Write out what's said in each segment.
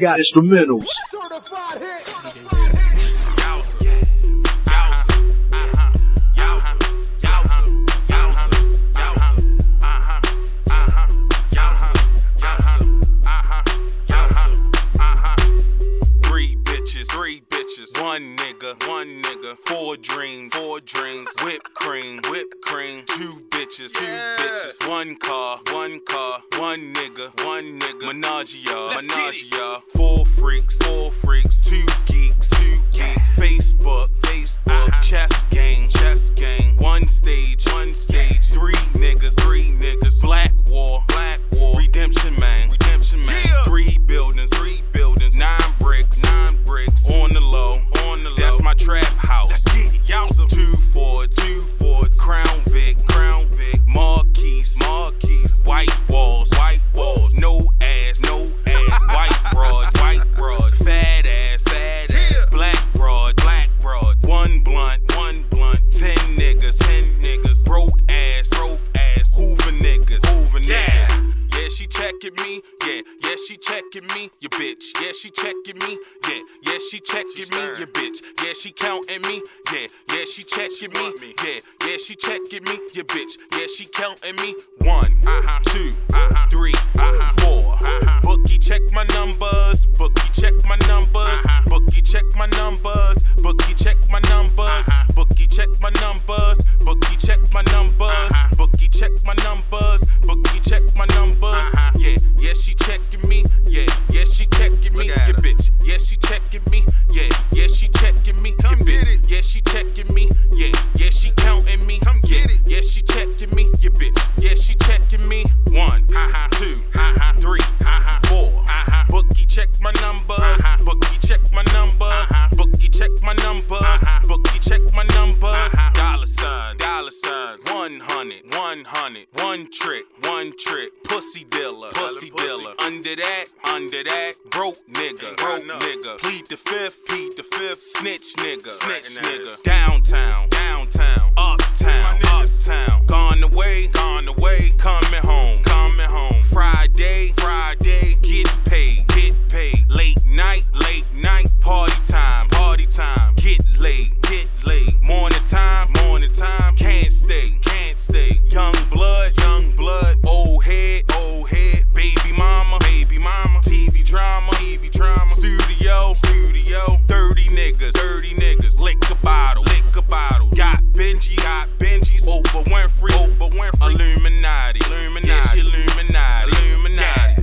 got instrumentals. Certified hit. Three bitches, one nigga, one nigga, four dreams, four dreams, whipped cream, whipped cream, two bitches, two bitches, one car, one car, one nigga, one nigga, menage y'all, menage y'all, checking me. You bitch. Yeah, she checking me. Yeah, yeah, she checking me. You bitch. Yeah, she counting me. Yeah, yeah, she checking me. Yeah, yeah, she checking me. You bitch. Yeah, she counting me. One, two, three, four. Bookie check my numbers. Bookie check my numbers. Bookie check my numbers. Bookie check my numbers. Bookie check my numbers. Bookie check my numbers. Bookie check my numbers. Numbers. Bookie check my numbers. Bookie check my numbers. Bookie check my numbers. Dollar sign, dollar signs. One hundred, one hundred, one trick, one trick. Pussy dealer, pussy dealer. Under that, under that. Broke nigga, broke nigga. Plead the fifth, plead the fifth. Snitch nigga, snitch nigga. Downtown, downtown. Uptown, uptown. Oprah Winfrey, Oprah Winfrey. Illuminati, Illuminati. Yeah, she Illuminati, Illuminati.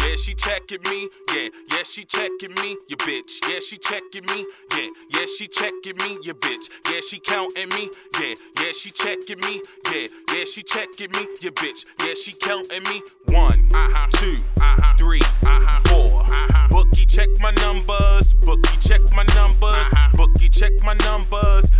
Yeah, she checking me. Yeah, yeah, she checking me. You bitch. Yeah, she checking me. Yeah, yeah, she checking me. You bitch. Yeah, she counting me. Yeah, yeah, she checking me. Yeah, yeah, she checking me. You bitch. Yeah, she counting me. One, two, three, check my numbers.